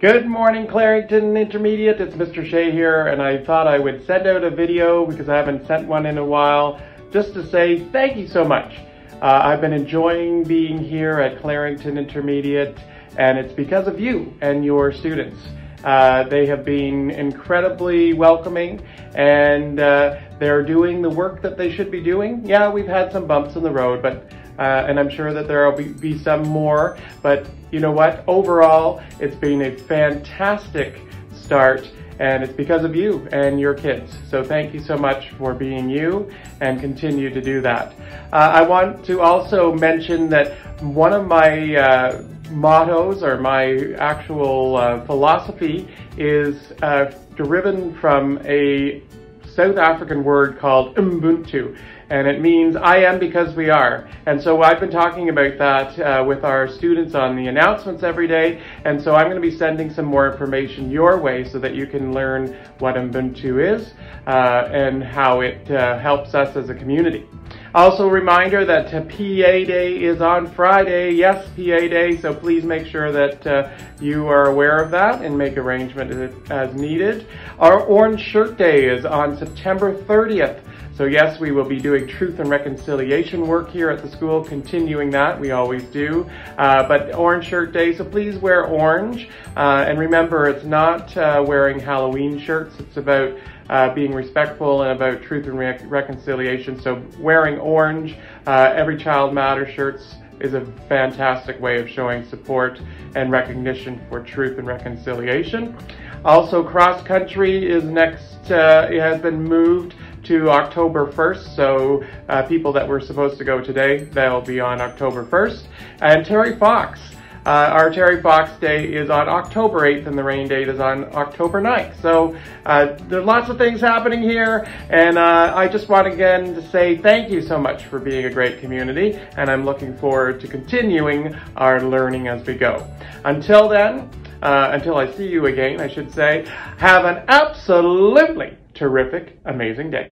Good morning, Clarington Intermediate. It's Mr. Shea here, and I thought I would send out a video because I haven't sent one in a while, just to say thank you so much. Uh, I've been enjoying being here at Clarington Intermediate, and it's because of you and your students. Uh, they have been incredibly welcoming and uh, they're doing the work that they should be doing. Yeah, we've had some bumps in the road, but uh, and I'm sure that there will be, be some more. But you know what? Overall, it's been a fantastic start and it's because of you and your kids. So thank you so much for being you and continue to do that. Uh, I want to also mention that one of my uh, mottos or my actual uh, philosophy is uh, deriven from a South African word called Ubuntu and it means I am because we are. And so I've been talking about that uh, with our students on the announcements every day, and so I'm going to be sending some more information your way so that you can learn what Ubuntu is uh, and how it uh, helps us as a community. Also, reminder that PA Day is on Friday. Yes, PA Day, so please make sure that uh, you are aware of that and make arrangement as needed. Our Orange Shirt Day is on September 30th. So yes, we will be doing truth and reconciliation work here at the school, continuing that, we always do. Uh, but Orange Shirt Day, so please wear orange. Uh, and remember, it's not uh, wearing Halloween shirts, it's about uh, being respectful and about truth and re reconciliation. So wearing orange, uh, Every Child Matters shirts is a fantastic way of showing support and recognition for truth and reconciliation. Also, cross country is next, uh, it has been moved to October 1st. So uh, people that were supposed to go today, they'll be on October 1st. And Terry Fox, uh, our Terry Fox Day is on October 8th and the rain date is on October 9th. So uh, there's lots of things happening here and uh, I just want again to say thank you so much for being a great community and I'm looking forward to continuing our learning as we go. Until then, uh, until I see you again, I should say, have an absolutely terrific, amazing day.